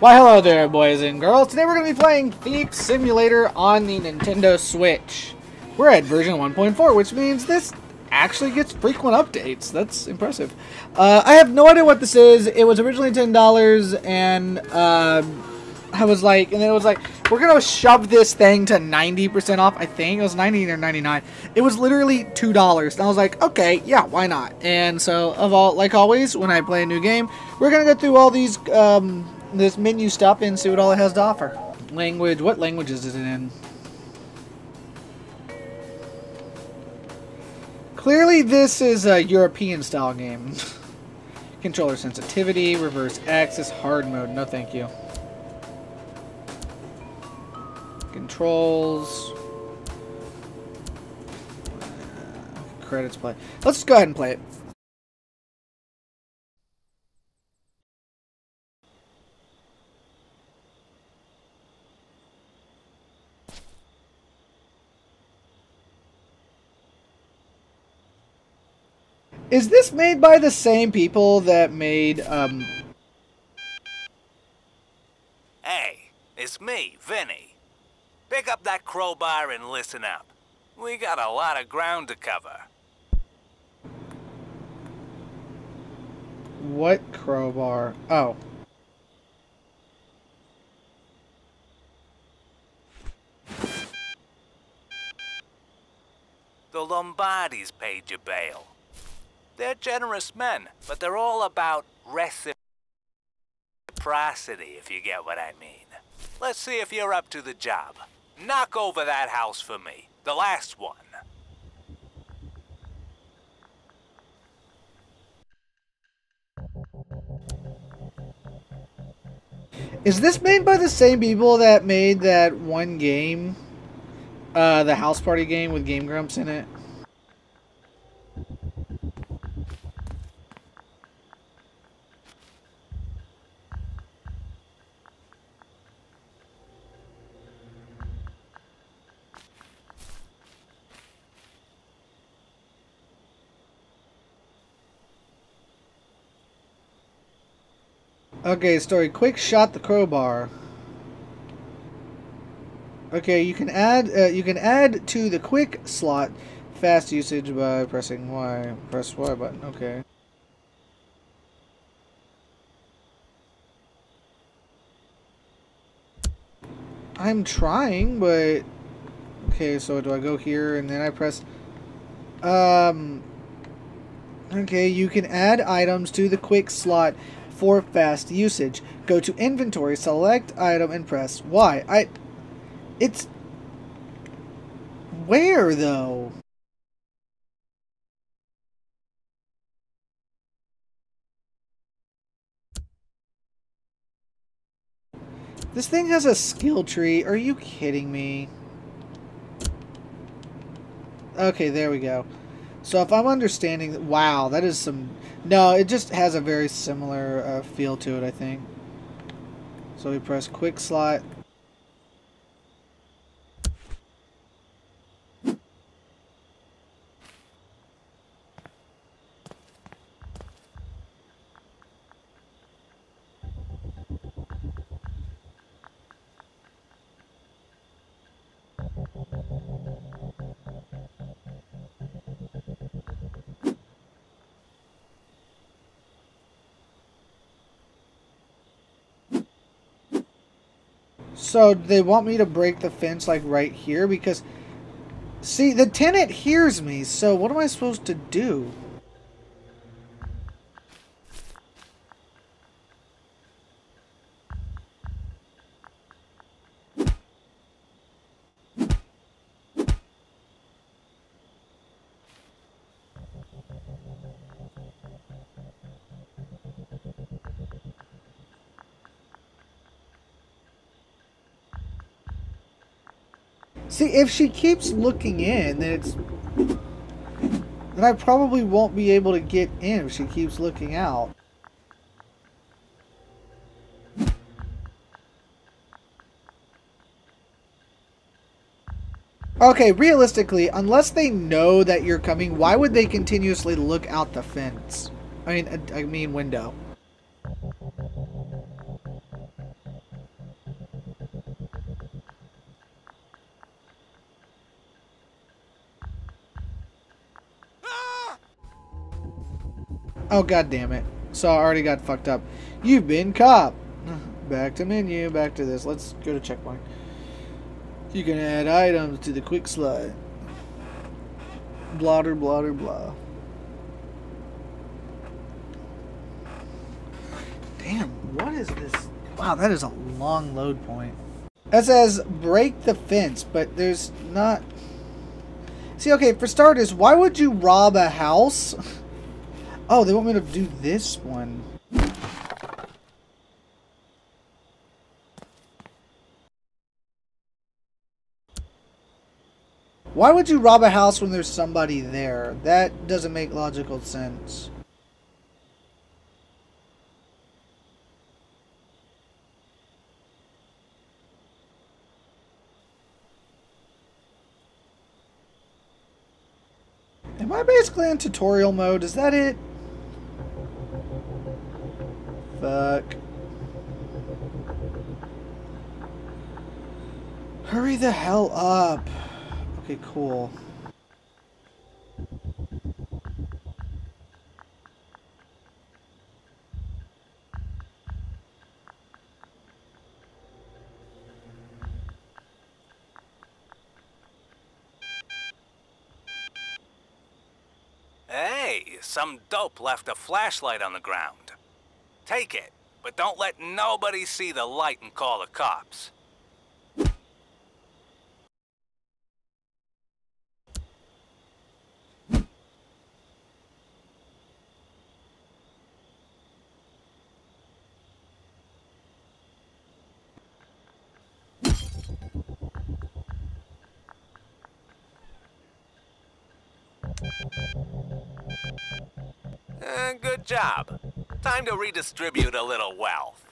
Why hello there boys and girls. Today we're going to be playing Thief Simulator on the Nintendo Switch. We're at version 1.4 which means this actually gets frequent updates. That's impressive. Uh, I have no idea what this is. It was originally $10 and uh, I was like, and then it was like, we're going to shove this thing to 90% off, I think. It was 90 or 99 It was literally $2. And I was like, okay, yeah, why not? And so, of all, like always, when I play a new game, we're going to go through all these... Um, this menu stuff and see what all it has to offer. Language, what languages is it in? Clearly this is a European style game. Controller sensitivity, reverse axis, hard mode, no thank you. Controls. Credits play. Let's just go ahead and play it. Is this made by the same people that made, um... Hey, it's me, Vinny. Pick up that crowbar and listen up. We got a lot of ground to cover. What crowbar? Oh. The Lombardis paid your bail. They're generous men, but they're all about reciprocity, if you get what I mean. Let's see if you're up to the job. Knock over that house for me. The last one. Is this made by the same people that made that one game? Uh, the house party game with Game Grumps in it? Okay, story. Quick slot the crowbar. Okay, you can add uh, you can add to the quick slot fast usage by pressing Y. Press Y button. Okay. I'm trying, but okay. So do I go here and then I press? Um. Okay, you can add items to the quick slot for fast usage. Go to inventory, select item, and press Y. I. It's. Where, though? This thing has a skill tree. Are you kidding me? Okay, there we go. So if I'm understanding, wow, that is some. No, it just has a very similar uh, feel to it, I think. So we press quick slot, So they want me to break the fence like right here because see the tenant hears me. So what am I supposed to do? If she keeps looking in, then it's... Then I probably won't be able to get in if she keeps looking out. Okay, realistically, unless they know that you're coming, why would they continuously look out the fence? I mean, I mean window. Oh god damn it. So I already got fucked up. You've been cop. Back to menu, back to this. Let's go to checkpoint. You can add items to the quick slide. Blotter, blotter, blah. Damn, what is this? Wow, that is a long load point. It says break the fence, but there's not. See, okay, for starters, why would you rob a house? Oh, they want me to do this one. Why would you rob a house when there's somebody there? That doesn't make logical sense. Am I basically in tutorial mode? Is that it? Fuck. Hurry the hell up. Okay, cool. Hey, some dope left a flashlight on the ground. Take it, but don't let nobody see the light and call the cops. Uh, good job. Time to redistribute a little wealth.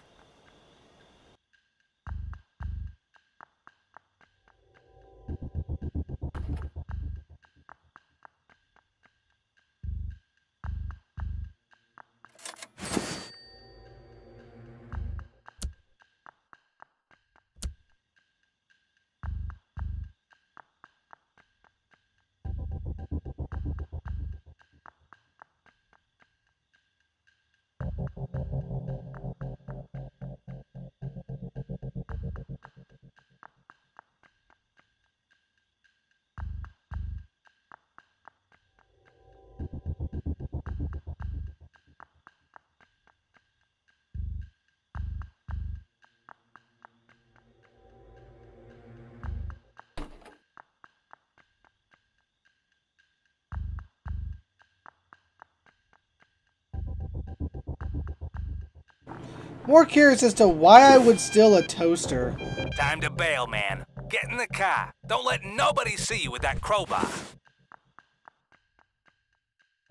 More curious as to why I would steal a toaster. Time to bail, man. Get in the car. Don't let nobody see you with that crowbar.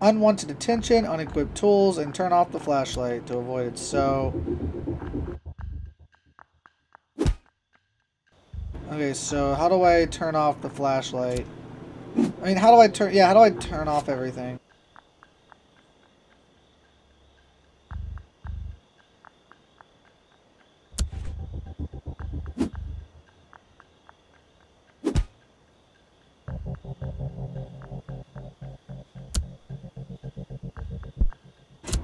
Unwanted attention, unequipped tools, and turn off the flashlight to avoid it. So... Okay, so how do I turn off the flashlight? I mean, how do I turn... Yeah, how do I turn off everything?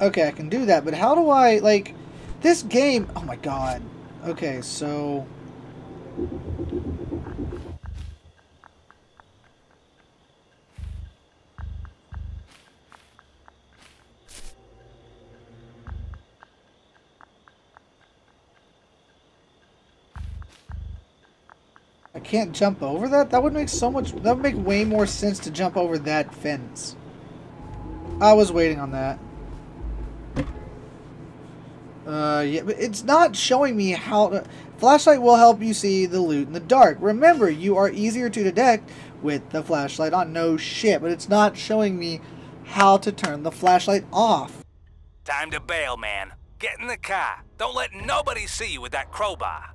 Okay, I can do that, but how do I, like, this game, oh my god. Okay, so... I can't jump over that? That would make so much, that would make way more sense to jump over that fence. I was waiting on that. Uh, yeah, but it's not showing me how to... Flashlight will help you see the loot in the dark. Remember, you are easier to detect with the flashlight on. No shit, but it's not showing me how to turn the flashlight off. Time to bail, man. Get in the car. Don't let nobody see you with that crowbar.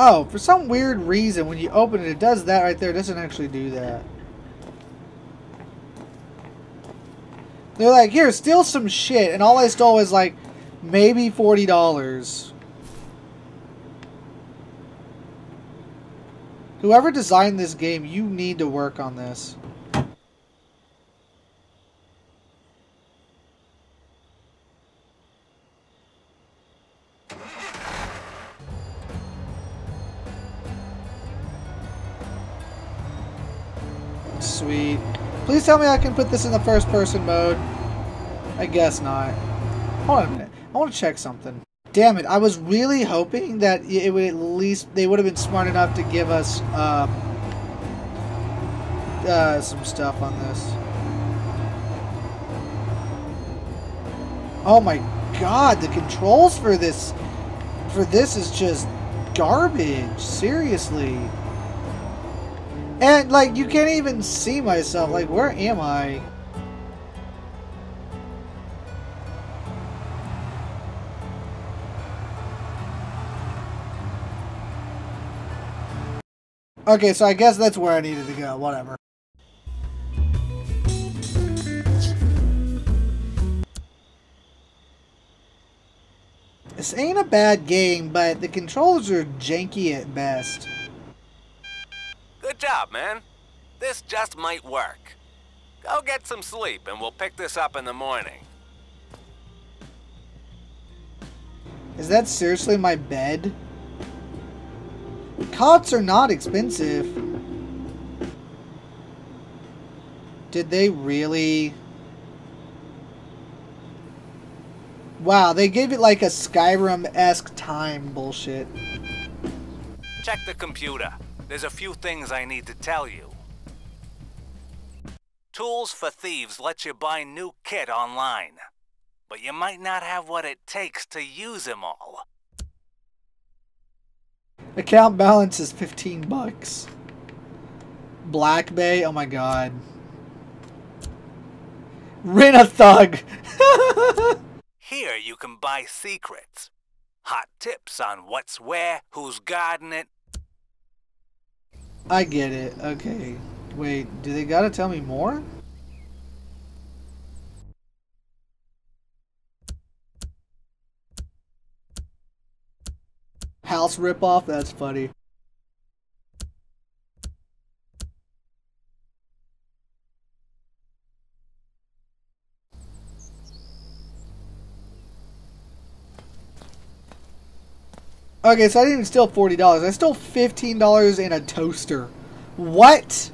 Oh, for some weird reason, when you open it, it does that right there. It doesn't actually do that. They're like, here, steal some shit. And all I stole was like, maybe $40. Whoever designed this game, you need to work on this. Sweet. Please tell me I can put this in the first person mode. I guess not. Hold on a minute. I want to check something. Damn it, I was really hoping that it would at least, they would have been smart enough to give us um, uh, some stuff on this. Oh my god, the controls for this, for this is just garbage. Seriously. And, like, you can't even see myself. Like, where am I? Okay, so I guess that's where I needed to go. Whatever. This ain't a bad game, but the controls are janky at best. Good job, man. This just might work. Go get some sleep and we'll pick this up in the morning. Is that seriously my bed? Cots are not expensive. Did they really... Wow, they gave it like a Skyrim-esque time bullshit. Check the computer. There's a few things I need to tell you. Tools for Thieves lets you buy new kit online. But you might not have what it takes to use them all. Account balance is 15 bucks. Black Bay, oh my god. Rent a thug! Here you can buy secrets. Hot tips on what's where, who's guarding it. I get it. Okay. Wait, do they gotta tell me more? House ripoff? That's funny. Okay, so I didn't steal $40. I stole $15 in a toaster. What?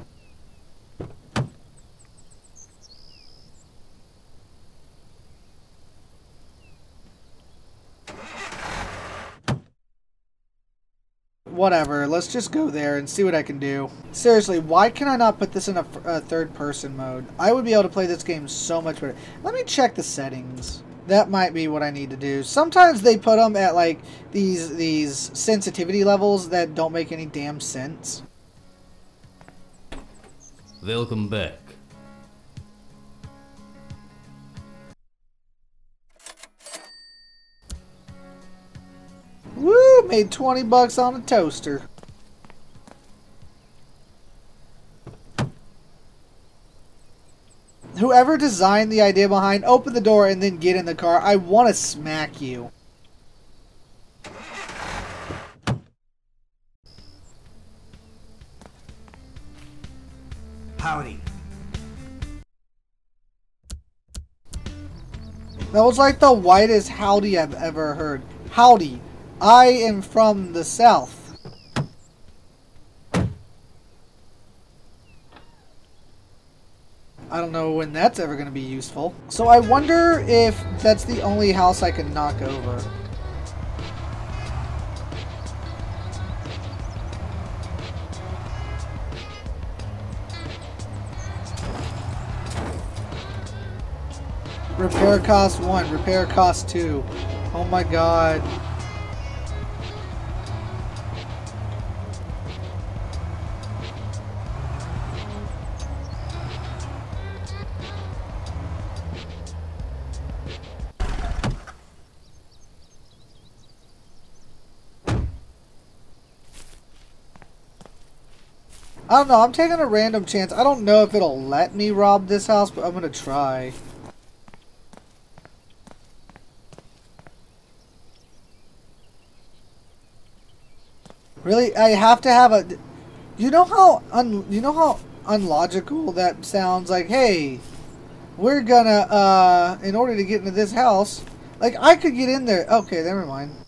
Whatever, let's just go there and see what I can do. Seriously, why can I not put this in a, a third person mode? I would be able to play this game so much better. Let me check the settings that might be what I need to do. Sometimes they put them at like these these sensitivity levels that don't make any damn sense. Welcome back. Woo! Made 20 bucks on a toaster. Whoever designed the idea behind open the door and then get in the car, I want to smack you. Howdy. That was like the whitest howdy I've ever heard. Howdy. I am from the south. I don't know when that's ever going to be useful. So I wonder if that's the only house I can knock over. Repair cost one, repair cost two. Oh my god. I don't know. I'm taking a random chance. I don't know if it'll let me rob this house, but I'm going to try. Really? I have to have a... You know how un, you know how unlogical that sounds? Like, hey, we're gonna, uh, in order to get into this house, like, I could get in there. Okay, never mind.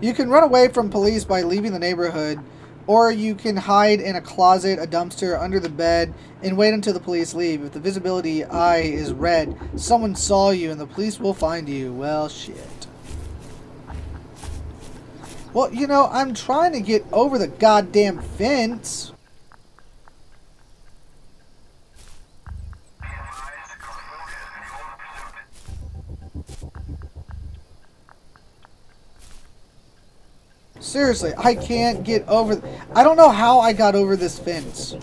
You can run away from police by leaving the neighborhood, or you can hide in a closet, a dumpster, under the bed, and wait until the police leave. If the visibility eye is red, someone saw you and the police will find you. Well, shit. Well, you know, I'm trying to get over the goddamn fence. Seriously, I can't get over... I don't know how I got over this fence.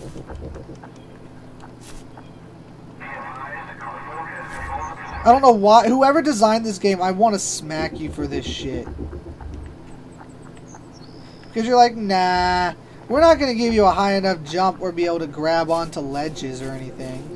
I don't know why. Whoever designed this game, I want to smack you for this shit. Because you're like, nah, we're not going to give you a high enough jump or be able to grab onto ledges or anything.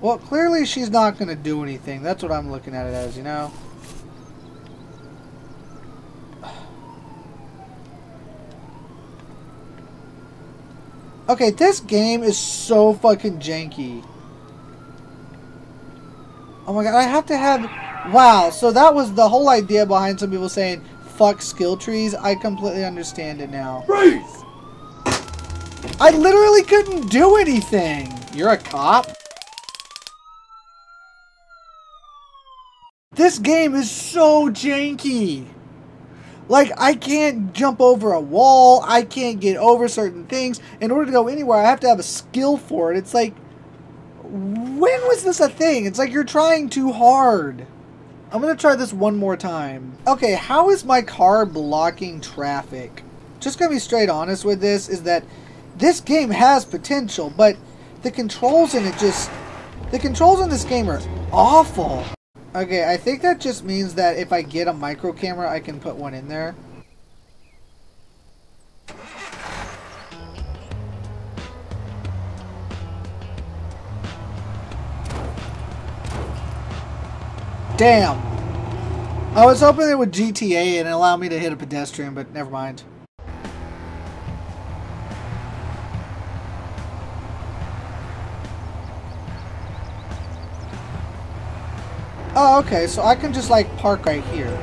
Well, clearly she's not going to do anything. That's what I'm looking at it as, you know? Okay, this game is so fucking janky. Oh my god, I have to have... Wow, so that was the whole idea behind some people saying, fuck skill trees. I completely understand it now. I literally couldn't do anything! You're a cop? This game is so janky. Like, I can't jump over a wall. I can't get over certain things. In order to go anywhere, I have to have a skill for it. It's like, when was this a thing? It's like you're trying too hard. I'm going to try this one more time. Okay, how is my car blocking traffic? Just going to be straight honest with this, is that this game has potential, but the controls in it just... The controls in this game are awful. Okay, I think that just means that if I get a micro camera, I can put one in there. Damn! I was hoping it would GTA and allow me to hit a pedestrian, but never mind. Oh, okay, so I can just, like, park right here.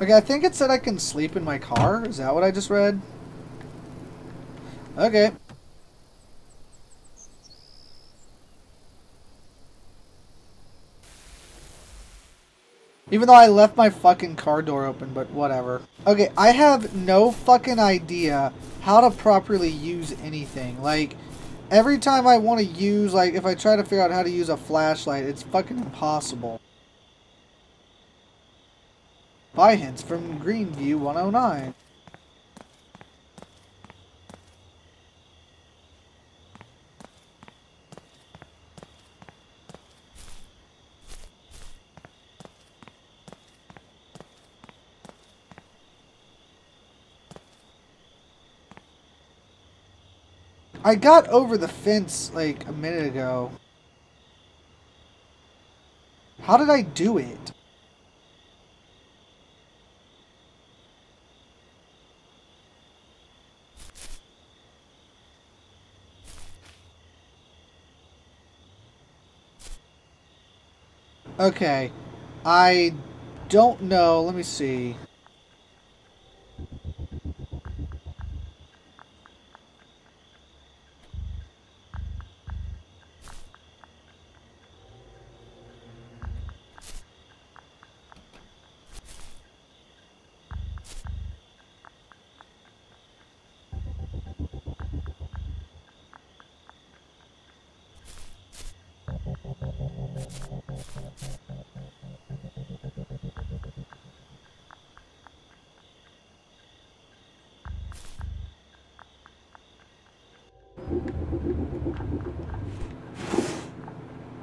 Okay, I think it said I can sleep in my car. Is that what I just read? Okay. Even though I left my fucking car door open, but whatever. Okay, I have no fucking idea how to properly use anything. Like, every time I want to use, like, if I try to figure out how to use a flashlight, it's fucking impossible. Buy hints from Greenview 109. I got over the fence like a minute ago. How did I do it? Okay. I don't know. Let me see.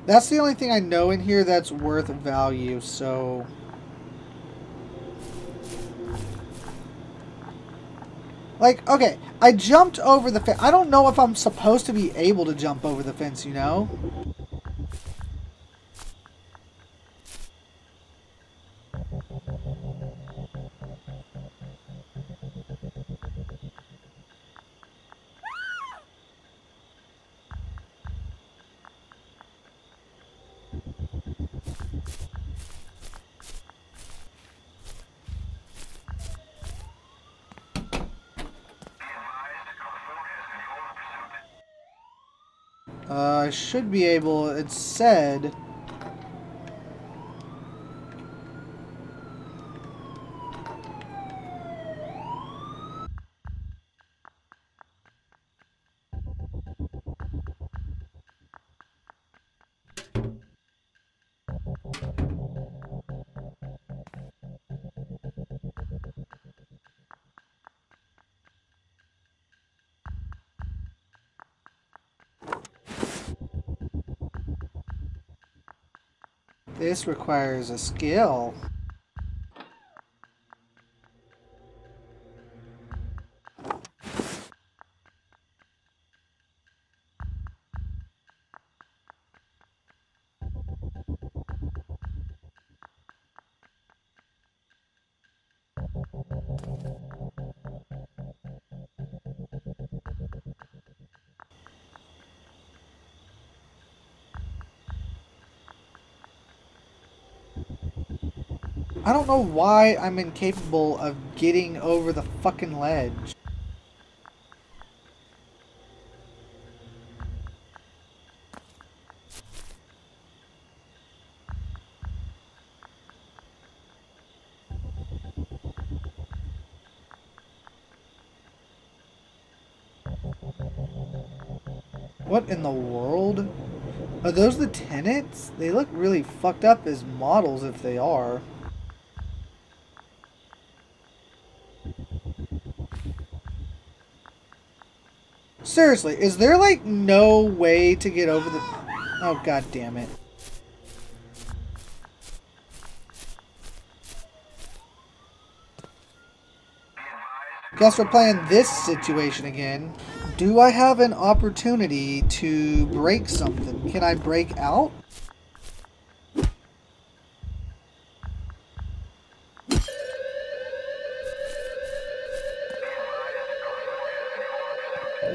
That's the only thing I know in here that's worth value, so... Like, okay, I jumped over the fence. I don't know if I'm supposed to be able to jump over the fence, you know? Uh, I should be able, it said... This requires a skill. I don't know why I'm incapable of getting over the fucking ledge. What in the world? Are those the tenants? They look really fucked up as models if they are. Seriously, is there like no way to get over the... Oh, god damn it. Guess we're playing this situation again. Do I have an opportunity to break something? Can I break out?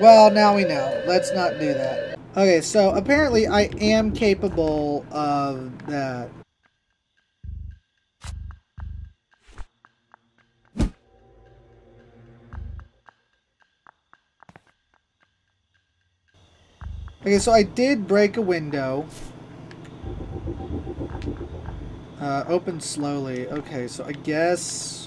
Well, now we know. Let's not do that. Okay, so apparently I am capable of that. Okay, so I did break a window. Uh, open slowly. Okay, so I guess...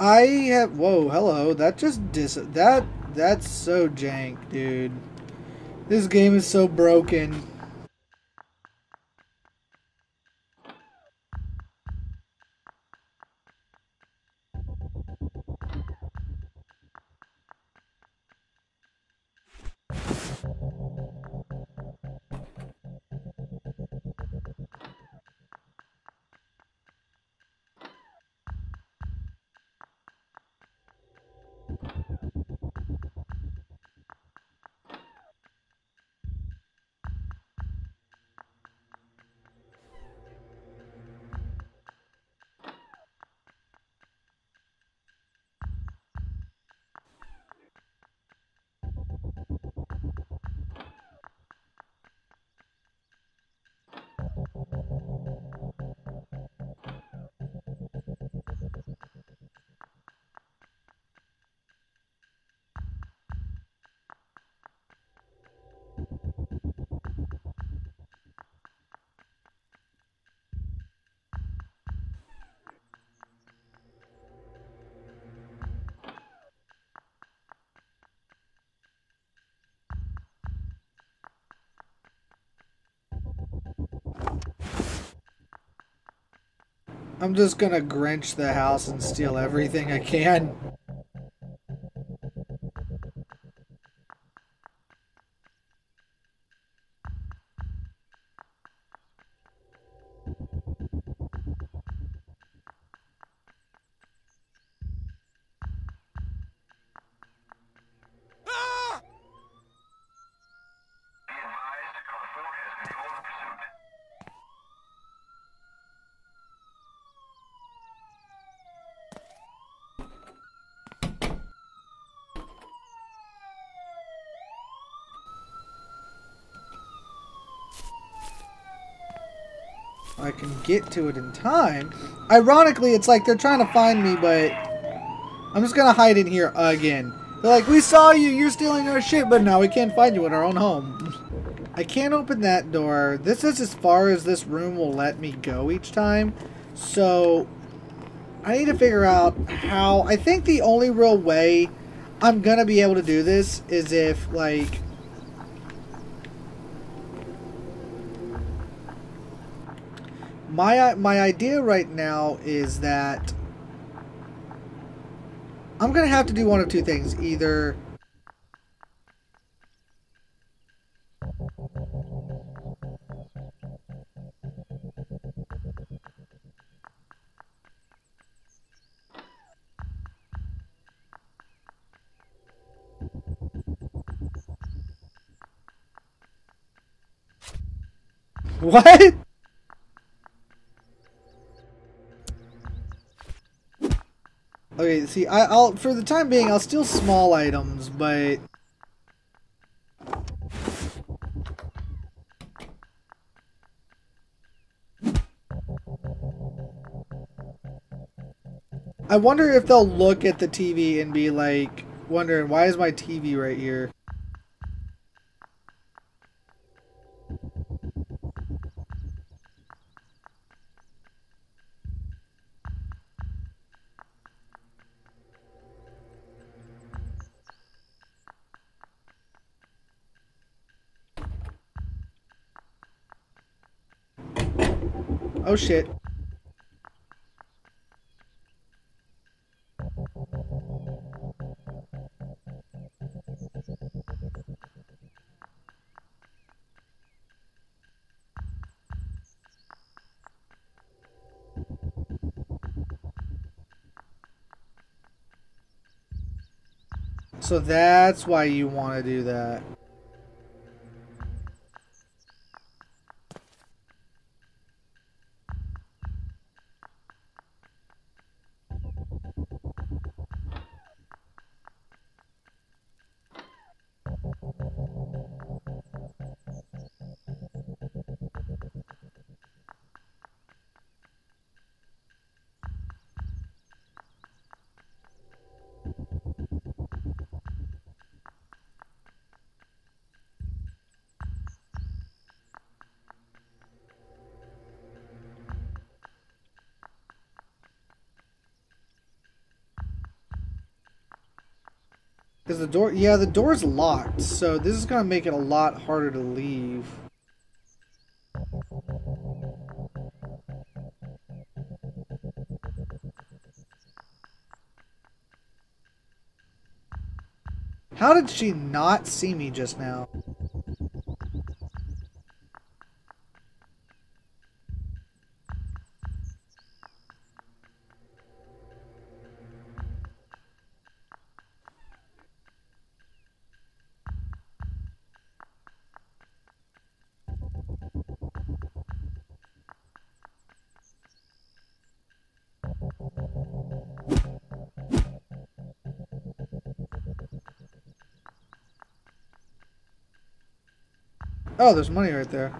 I have. Whoa, hello. That just dis. That that's so jank, dude. This game is so broken. I'm just gonna Grinch the house and steal everything I can. I can get to it in time. Ironically, it's like they're trying to find me, but I'm just gonna hide in here again. They're like, we saw you, you're stealing our shit, but now we can't find you in our own home. I can't open that door. This is as far as this room will let me go each time. So, I need to figure out how... I think the only real way I'm gonna be able to do this is if, like, my uh, my idea right now is that I'm gonna have to do one of two things. Either What? Okay, see, I, I'll for the time being, I'll steal small items, but I wonder if they'll look at the TV and be like, wondering why is my TV right here? Oh shit. So that's why you want to do that. Because the door, yeah, the door's locked, so this is going to make it a lot harder to leave. How did she not see me just now? Oh, there's money right there.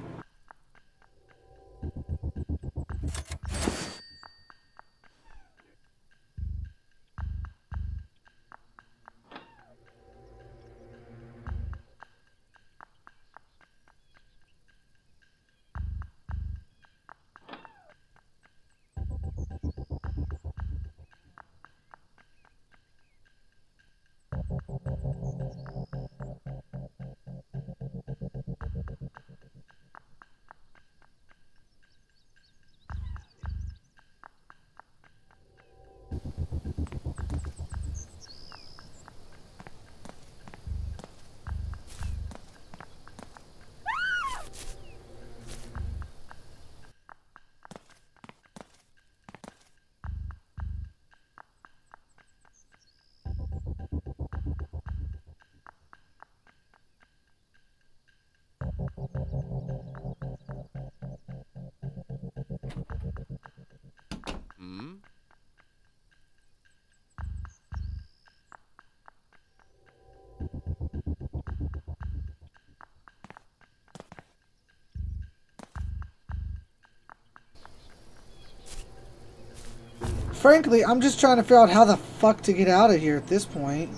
Frankly, I'm just trying to figure out how the fuck to get out of here at this point.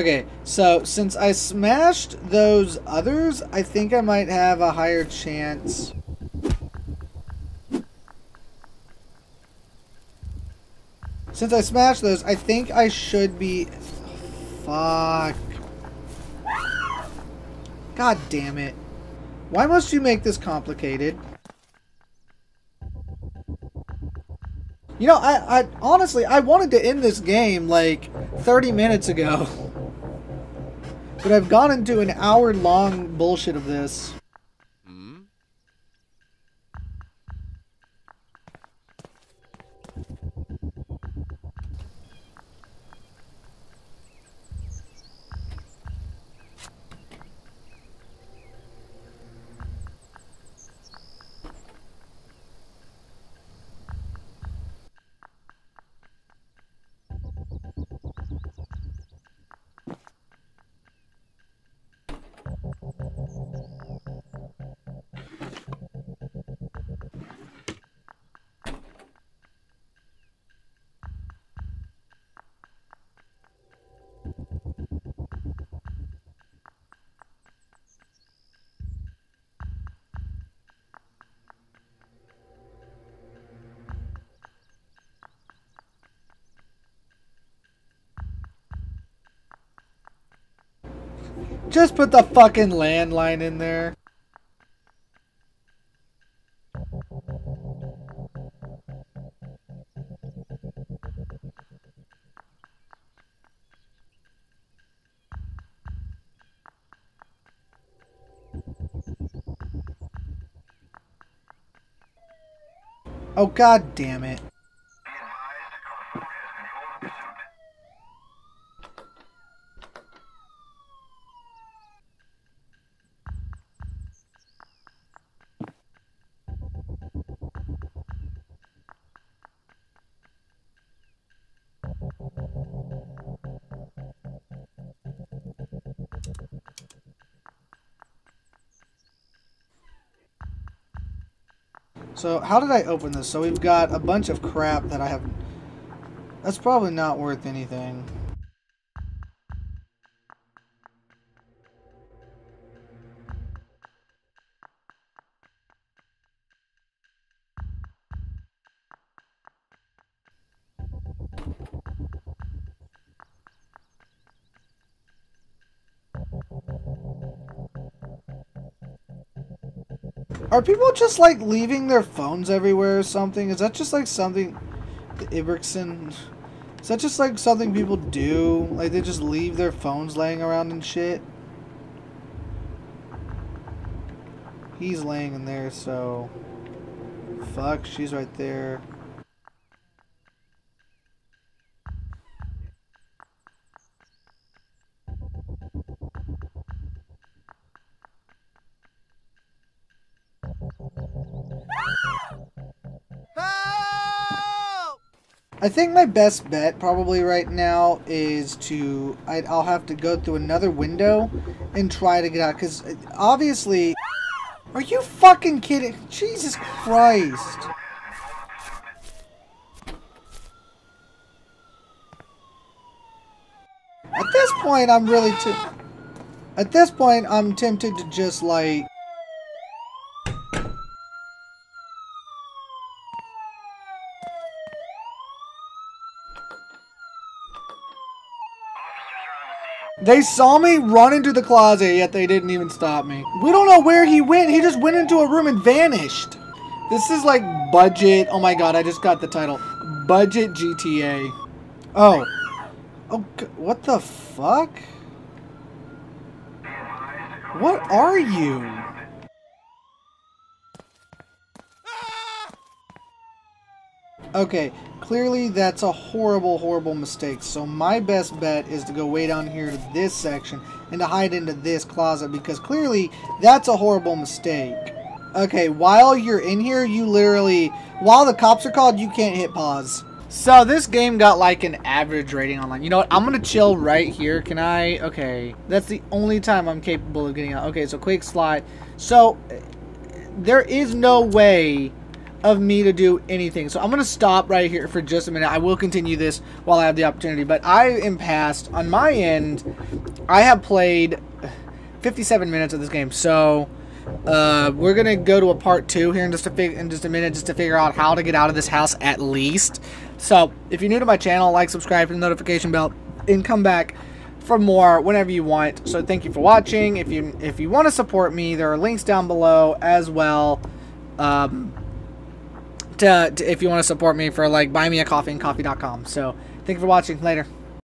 Okay, so since I smashed those others, I think I might have a higher chance. Since I smashed those, I think I should be... Fuck. God damn it. Why must you make this complicated? You know, I, I honestly, I wanted to end this game like 30 minutes ago. But I've gone into an hour long bullshit of this. Just put the fucking landline in there. Oh, god damn it. So how did I open this? So we've got a bunch of crap that I have... That's probably not worth anything. Are people just like leaving their phones everywhere or something? Is that just like something the Iverson is that just like something people do? Like they just leave their phones laying around and shit? He's laying in there, so fuck, she's right there. I think my best bet probably right now is to I, will have to go through another window and try to get out because uh, obviously are you fucking kidding Jesus Christ at this point I'm really too. at this point I'm tempted to just like They saw me run into the closet, yet they didn't even stop me. We don't know where he went. He just went into a room and vanished. This is like budget. Oh my god, I just got the title. Budget GTA. Oh. Oh, what the fuck? What are you? Okay, clearly that's a horrible, horrible mistake. So my best bet is to go way down here to this section and to hide into this closet because clearly that's a horrible mistake. Okay, while you're in here, you literally, while the cops are called, you can't hit pause. So this game got like an average rating online. You know what? I'm going to chill right here. Can I? Okay. That's the only time I'm capable of getting out. Okay, so quick slide. So there is no way of me to do anything. So I'm going to stop right here for just a minute. I will continue this while I have the opportunity. But I am past, on my end, I have played 57 minutes of this game. So uh, we're going to go to a part two here in just, a in just a minute just to figure out how to get out of this house at least. So if you're new to my channel, like, subscribe, the notification bell, and come back for more whenever you want. So thank you for watching. If you if you want to support me, there are links down below as well. Um, Uh, to, to if you want to support me for like buy me a coffee and ko-fi.com. So thank you for watching. Later.